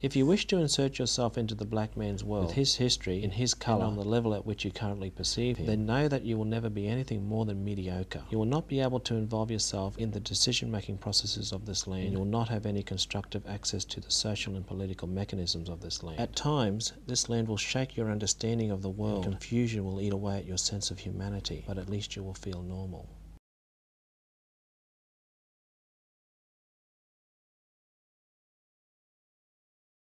If you wish to insert yourself into the black man's world, with his history, in his colour, on the level at which you currently perceive him, then know that you will never be anything more than mediocre. You will not be able to involve yourself in the decision making processes of this land, you will not have any constructive access to the social and political mechanisms of this land. At times, this land will shake your understanding of the world, confusion will eat away at your sense of humanity, but at least you will feel normal.